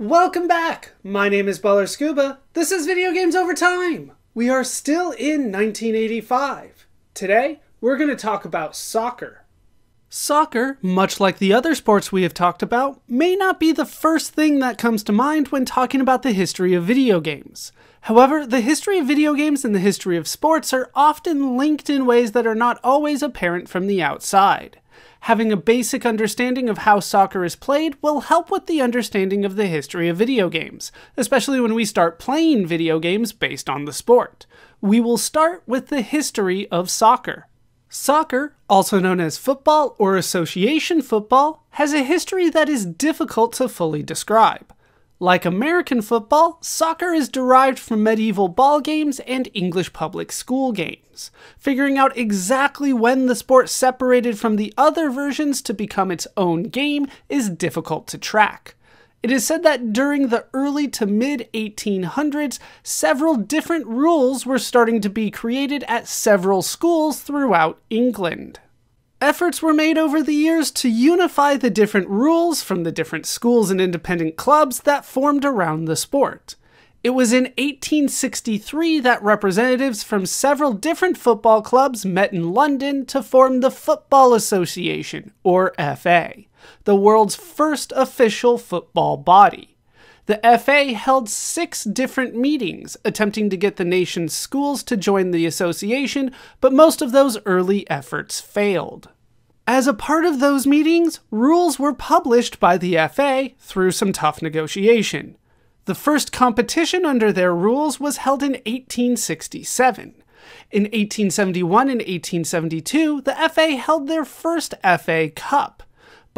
Welcome back! My name is Baller Scuba. This is Video Games Over Time. We are still in 1985. Today, we're going to talk about soccer. Soccer, much like the other sports we have talked about, may not be the first thing that comes to mind when talking about the history of video games. However, the history of video games and the history of sports are often linked in ways that are not always apparent from the outside. Having a basic understanding of how soccer is played will help with the understanding of the history of video games, especially when we start playing video games based on the sport. We will start with the history of soccer. Soccer, also known as football or association football, has a history that is difficult to fully describe. Like American football, soccer is derived from medieval ball games and English public school games. Figuring out exactly when the sport separated from the other versions to become its own game is difficult to track. It is said that during the early to mid 1800s, several different rules were starting to be created at several schools throughout England. Efforts were made over the years to unify the different rules from the different schools and independent clubs that formed around the sport. It was in 1863 that representatives from several different football clubs met in London to form the Football Association, or FA, the world's first official football body. The FA held six different meetings attempting to get the nation's schools to join the association, but most of those early efforts failed. As a part of those meetings, rules were published by the FA through some tough negotiation. The first competition under their rules was held in 1867. In 1871 and 1872, the FA held their first FA Cup.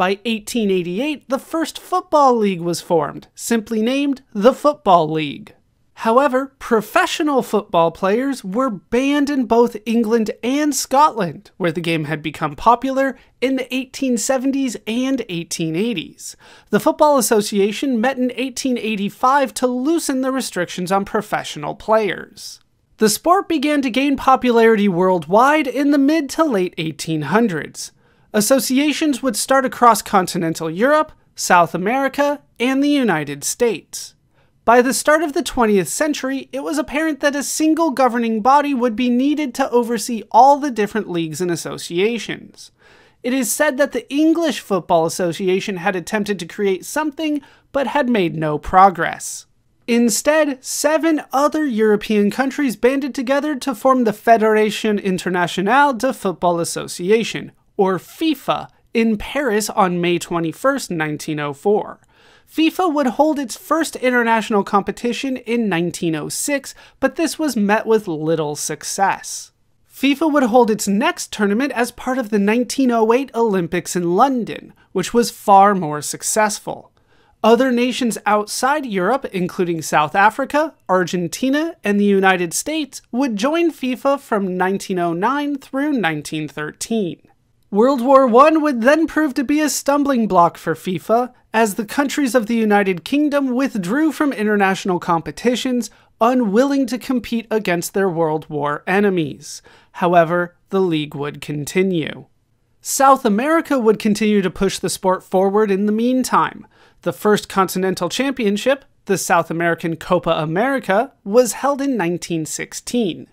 By 1888, the first football league was formed, simply named the Football League. However, professional football players were banned in both England and Scotland, where the game had become popular in the 1870s and 1880s. The Football Association met in 1885 to loosen the restrictions on professional players. The sport began to gain popularity worldwide in the mid to late 1800s. Associations would start across continental Europe, South America, and the United States. By the start of the 20th century, it was apparent that a single governing body would be needed to oversee all the different leagues and associations. It is said that the English Football Association had attempted to create something but had made no progress. Instead, seven other European countries banded together to form the Fédération Internationale de Football Association, or FIFA, in Paris on May 21, 1904. FIFA would hold its first international competition in 1906, but this was met with little success. FIFA would hold its next tournament as part of the 1908 Olympics in London, which was far more successful. Other nations outside Europe, including South Africa, Argentina, and the United States, would join FIFA from 1909 through 1913. World War I would then prove to be a stumbling block for FIFA, as the countries of the United Kingdom withdrew from international competitions, unwilling to compete against their World War enemies. However, the league would continue. South America would continue to push the sport forward in the meantime. The first continental championship, the South American Copa America, was held in 1916.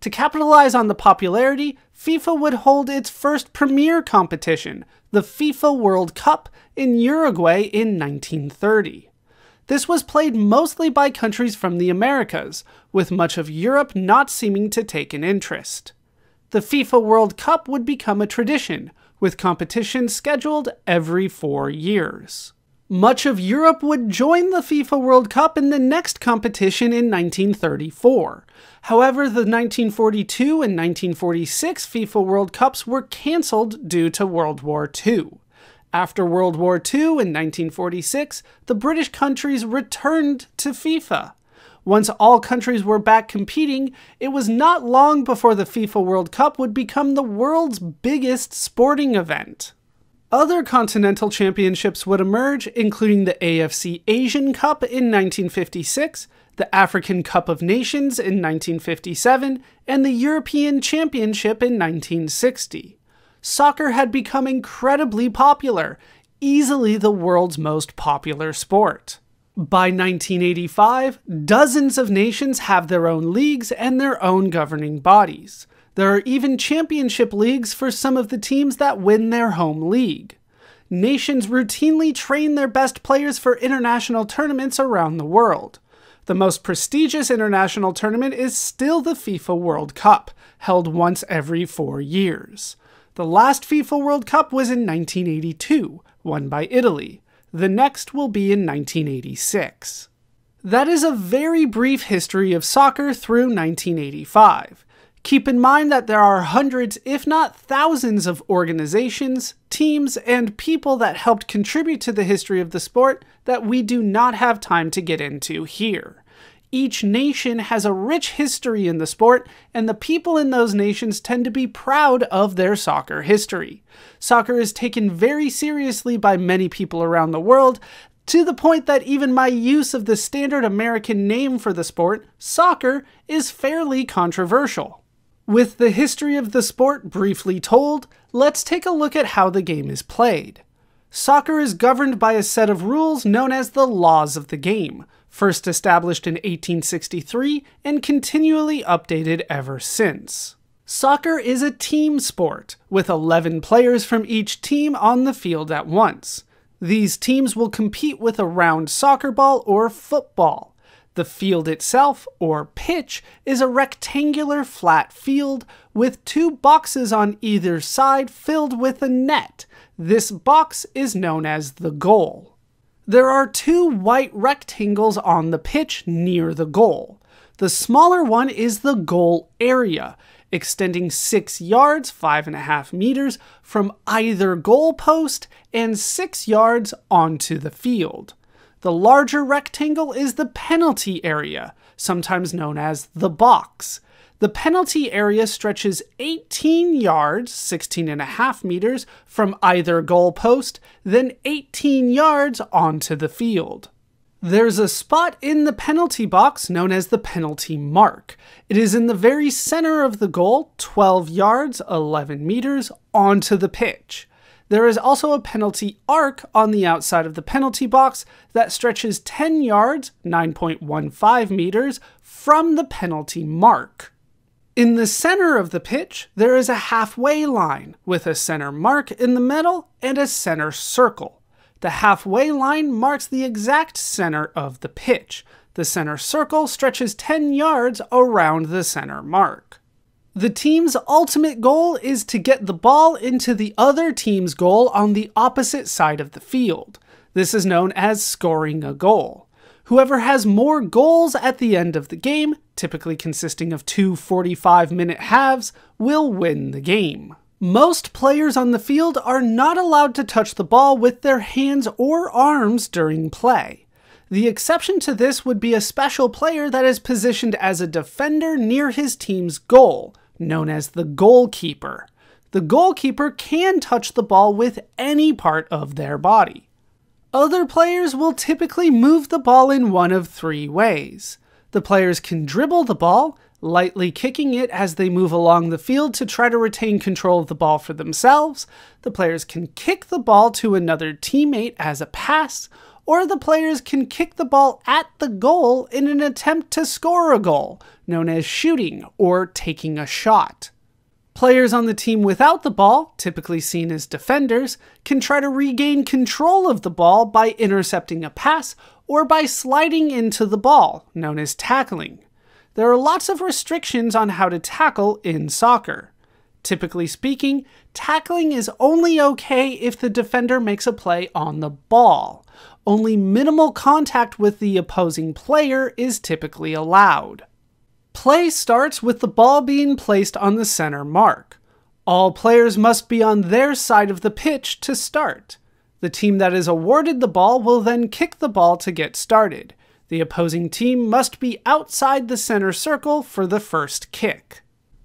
To capitalize on the popularity, FIFA would hold its first premier competition, the FIFA World Cup, in Uruguay in 1930. This was played mostly by countries from the Americas, with much of Europe not seeming to take an interest. The FIFA World Cup would become a tradition, with competitions scheduled every four years. Much of Europe would join the FIFA World Cup in the next competition in 1934. However, the 1942 and 1946 FIFA World Cups were cancelled due to World War II. After World War II in 1946, the British countries returned to FIFA. Once all countries were back competing, it was not long before the FIFA World Cup would become the world's biggest sporting event. Other continental championships would emerge, including the AFC Asian Cup in 1956, the African Cup of Nations in 1957, and the European Championship in 1960. Soccer had become incredibly popular, easily the world's most popular sport. By 1985, dozens of nations have their own leagues and their own governing bodies. There are even championship leagues for some of the teams that win their home league. Nations routinely train their best players for international tournaments around the world. The most prestigious international tournament is still the FIFA World Cup, held once every four years. The last FIFA World Cup was in 1982, won by Italy. The next will be in 1986. That is a very brief history of soccer through 1985. Keep in mind that there are hundreds, if not thousands, of organizations, teams, and people that helped contribute to the history of the sport that we do not have time to get into here. Each nation has a rich history in the sport, and the people in those nations tend to be proud of their soccer history. Soccer is taken very seriously by many people around the world, to the point that even my use of the standard American name for the sport, soccer, is fairly controversial. With the history of the sport briefly told, let's take a look at how the game is played. Soccer is governed by a set of rules known as the laws of the game, first established in 1863 and continually updated ever since. Soccer is a team sport, with 11 players from each team on the field at once. These teams will compete with a round soccer ball or football. The field itself, or pitch, is a rectangular flat field with two boxes on either side filled with a net. This box is known as the goal. There are two white rectangles on the pitch near the goal. The smaller one is the goal area, extending 6 yards, 5.5 meters, from either goal post and 6 yards onto the field. The larger rectangle is the penalty area, sometimes known as the box. The penalty area stretches 18 yards, 16 and a half meters, from either goal post, then 18 yards onto the field. There's a spot in the penalty box known as the penalty mark. It is in the very center of the goal, 12 yards, 11 meters, onto the pitch. There is also a penalty arc on the outside of the penalty box that stretches 10 yards, 9.15 meters, from the penalty mark. In the center of the pitch, there is a halfway line with a center mark in the middle and a center circle. The halfway line marks the exact center of the pitch. The center circle stretches 10 yards around the center mark. The team's ultimate goal is to get the ball into the other team's goal on the opposite side of the field. This is known as scoring a goal. Whoever has more goals at the end of the game, typically consisting of two 45 minute halves, will win the game. Most players on the field are not allowed to touch the ball with their hands or arms during play. The exception to this would be a special player that is positioned as a defender near his team's goal, known as the goalkeeper. The goalkeeper can touch the ball with any part of their body. Other players will typically move the ball in one of three ways. The players can dribble the ball, lightly kicking it as they move along the field to try to retain control of the ball for themselves. The players can kick the ball to another teammate as a pass, or the players can kick the ball at the goal in an attempt to score a goal, known as shooting or taking a shot. Players on the team without the ball, typically seen as defenders, can try to regain control of the ball by intercepting a pass or by sliding into the ball, known as tackling. There are lots of restrictions on how to tackle in soccer. Typically speaking, tackling is only okay if the defender makes a play on the ball only minimal contact with the opposing player is typically allowed. Play starts with the ball being placed on the center mark. All players must be on their side of the pitch to start. The team that is awarded the ball will then kick the ball to get started. The opposing team must be outside the center circle for the first kick.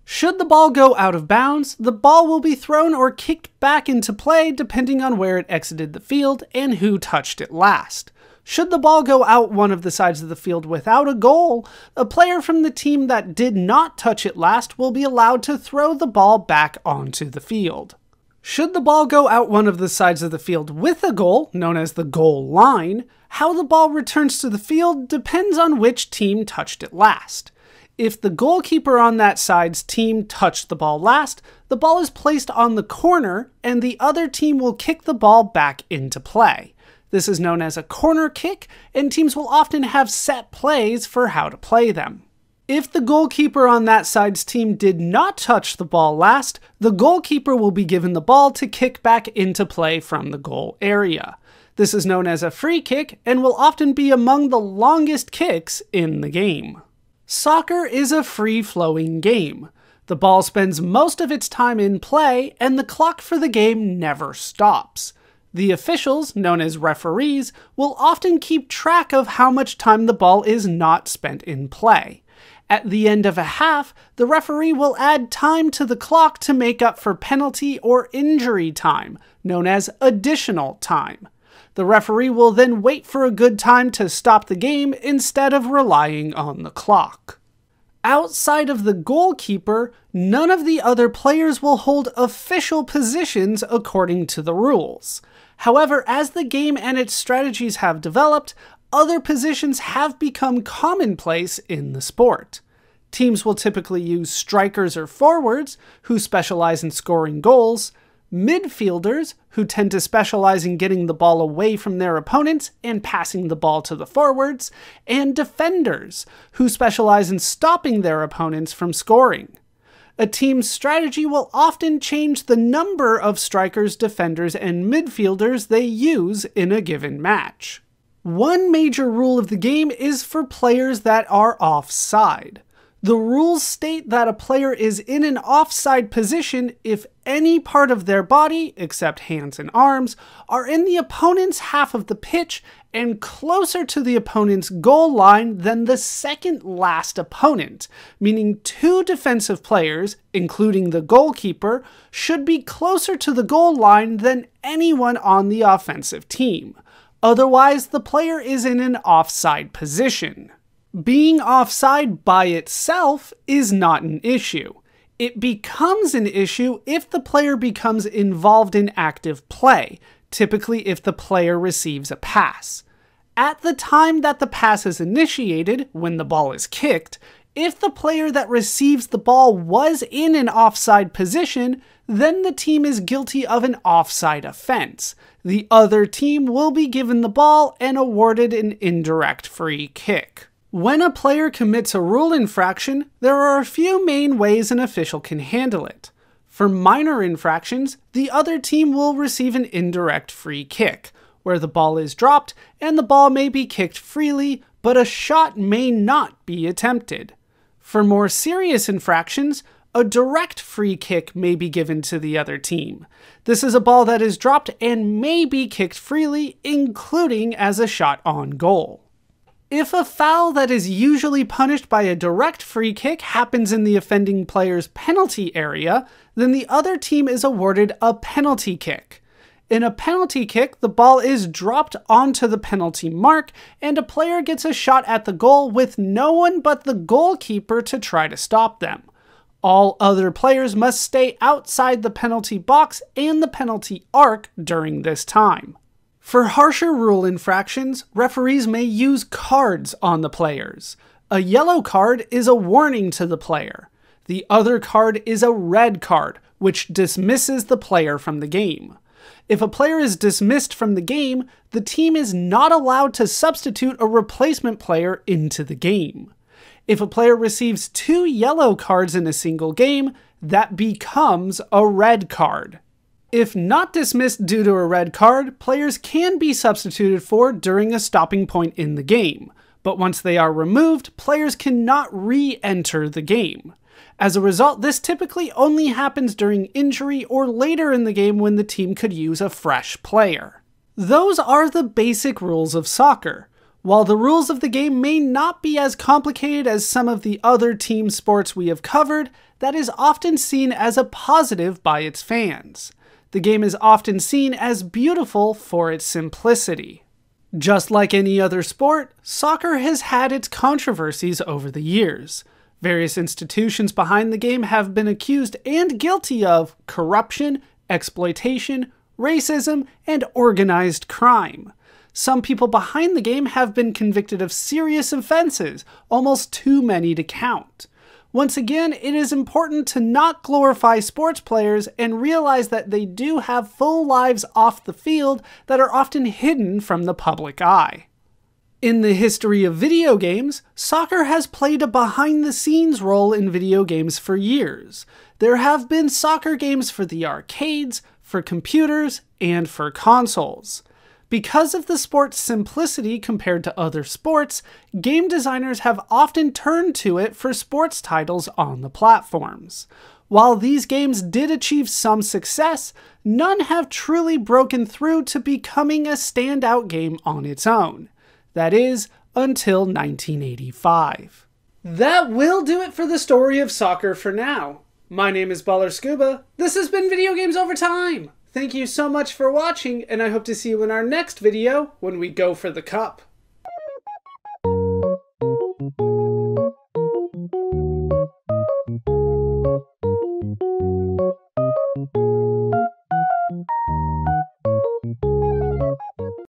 Should the ball go out of bounds, the ball will be thrown or kicked back into play depending on where it exited the field and who touched it last. Should the ball go out one of the sides of the field without a goal, a player from the team that did not touch it last will be allowed to throw the ball back onto the field. Should the ball go out one of the sides of the field with a goal, known as the goal line, how the ball returns to the field depends on which team touched it last. If the goalkeeper on that side's team touched the ball last, the ball is placed on the corner and the other team will kick the ball back into play. This is known as a corner kick, and teams will often have set plays for how to play them. If the goalkeeper on that side's team did not touch the ball last, the goalkeeper will be given the ball to kick back into play from the goal area. This is known as a free kick and will often be among the longest kicks in the game. Soccer is a free flowing game. The ball spends most of its time in play, and the clock for the game never stops. The officials, known as referees, will often keep track of how much time the ball is not spent in play. At the end of a half, the referee will add time to the clock to make up for penalty or injury time, known as additional time. The referee will then wait for a good time to stop the game instead of relying on the clock. Outside of the goalkeeper, none of the other players will hold official positions according to the rules. However, as the game and its strategies have developed, other positions have become commonplace in the sport. Teams will typically use strikers or forwards, who specialize in scoring goals, midfielders, who tend to specialize in getting the ball away from their opponents and passing the ball to the forwards, and defenders, who specialize in stopping their opponents from scoring. A team's strategy will often change the number of strikers, defenders, and midfielders they use in a given match. One major rule of the game is for players that are offside. The rules state that a player is in an offside position if any part of their body, except hands and arms, are in the opponent's half of the pitch and closer to the opponent's goal line than the second last opponent, meaning two defensive players, including the goalkeeper, should be closer to the goal line than anyone on the offensive team. Otherwise, the player is in an offside position. Being offside by itself is not an issue. It becomes an issue if the player becomes involved in active play, typically if the player receives a pass. At the time that the pass is initiated, when the ball is kicked, if the player that receives the ball was in an offside position, then the team is guilty of an offside offense. The other team will be given the ball and awarded an indirect free kick. When a player commits a rule infraction, there are a few main ways an official can handle it. For minor infractions, the other team will receive an indirect free kick, where the ball is dropped and the ball may be kicked freely, but a shot may not be attempted. For more serious infractions, a direct free kick may be given to the other team. This is a ball that is dropped and may be kicked freely, including as a shot on goal. If a foul that is usually punished by a direct free kick happens in the offending player's penalty area, then the other team is awarded a penalty kick. In a penalty kick, the ball is dropped onto the penalty mark, and a player gets a shot at the goal with no one but the goalkeeper to try to stop them. All other players must stay outside the penalty box and the penalty arc during this time. For harsher rule infractions, referees may use cards on the players. A yellow card is a warning to the player. The other card is a red card, which dismisses the player from the game. If a player is dismissed from the game, the team is not allowed to substitute a replacement player into the game. If a player receives two yellow cards in a single game, that becomes a red card. If not dismissed due to a red card, players can be substituted for during a stopping point in the game, but once they are removed, players cannot re enter the game. As a result, this typically only happens during injury or later in the game when the team could use a fresh player. Those are the basic rules of soccer. While the rules of the game may not be as complicated as some of the other team sports we have covered, that is often seen as a positive by its fans. The game is often seen as beautiful for its simplicity. Just like any other sport, soccer has had its controversies over the years. Various institutions behind the game have been accused and guilty of corruption, exploitation, racism, and organized crime. Some people behind the game have been convicted of serious offenses, almost too many to count. Once again, it is important to not glorify sports players and realize that they do have full lives off the field that are often hidden from the public eye. In the history of video games, soccer has played a behind the scenes role in video games for years. There have been soccer games for the arcades, for computers, and for consoles. Because of the sport's simplicity compared to other sports, game designers have often turned to it for sports titles on the platforms. While these games did achieve some success, none have truly broken through to becoming a standout game on its own. That is, until 1985. That will do it for the story of soccer for now. My name is Baller Scuba. This has been Video Games Over Time. Thank you so much for watching, and I hope to see you in our next video when we go for the cup.